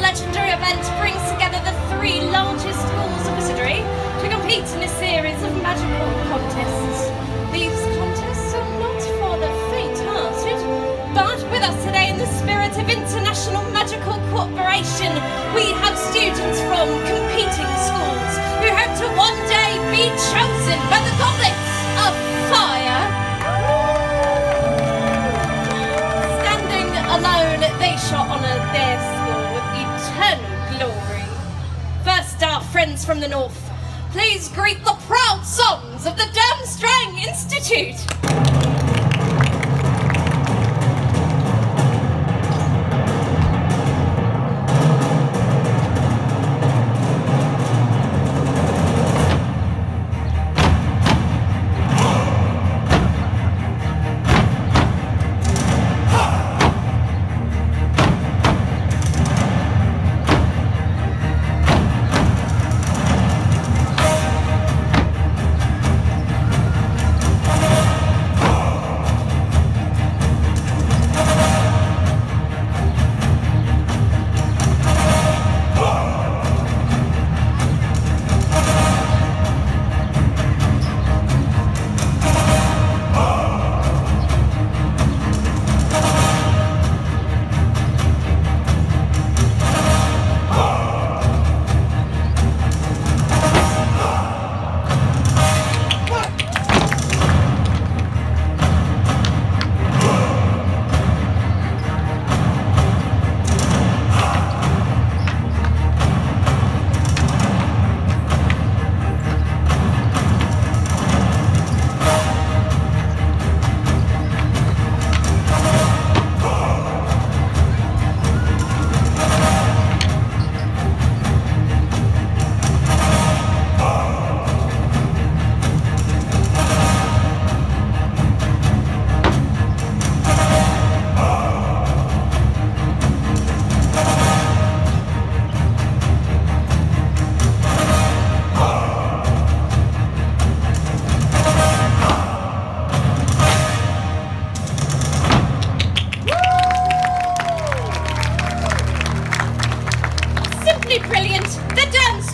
legendary event brings together the three largest schools of wizardry to compete in a series of magical contests. These contests are not for the faint-hearted, but with us today in the spirit of international magical cooperation, we have students from competing schools who hope to one day be chosen by the goblets of friends from the north, please greet the proud sons of the Durmstrang Institute.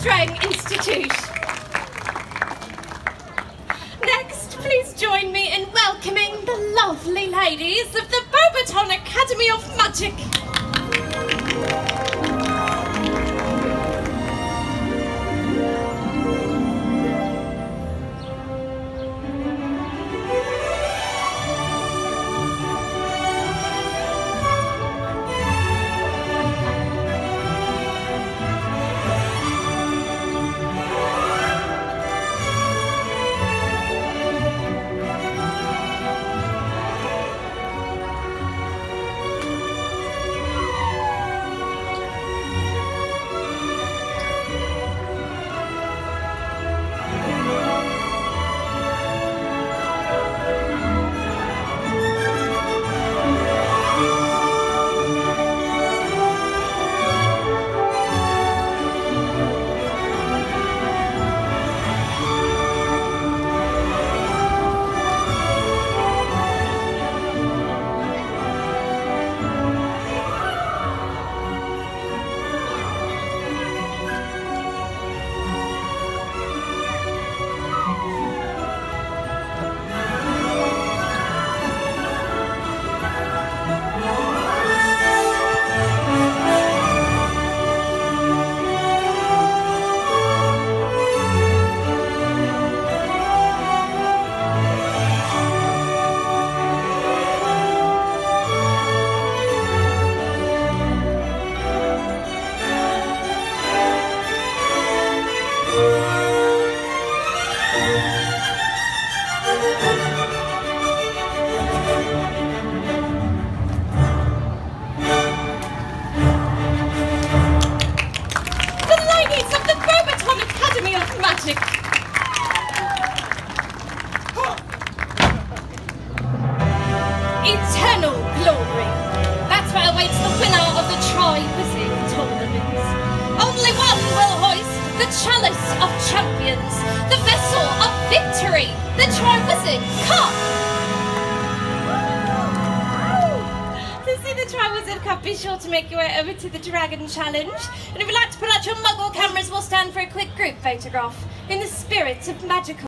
Durmstrang Institute. Next, please join me in welcoming the lovely ladies of the Beauxbaton Academy of Magic. Eternal glory. That's what awaits the winner of the Tri-Wizard tournaments. Only one will hoist the Chalice of Champions, the Vessel of Victory, the Tri-Wizard Cup. To see the the Triwizard Cup, be sure to make your way over to the Dragon Challenge. And if you'd like to pull out your muggle cameras, we'll stand for a quick group photograph in the spirit of magical.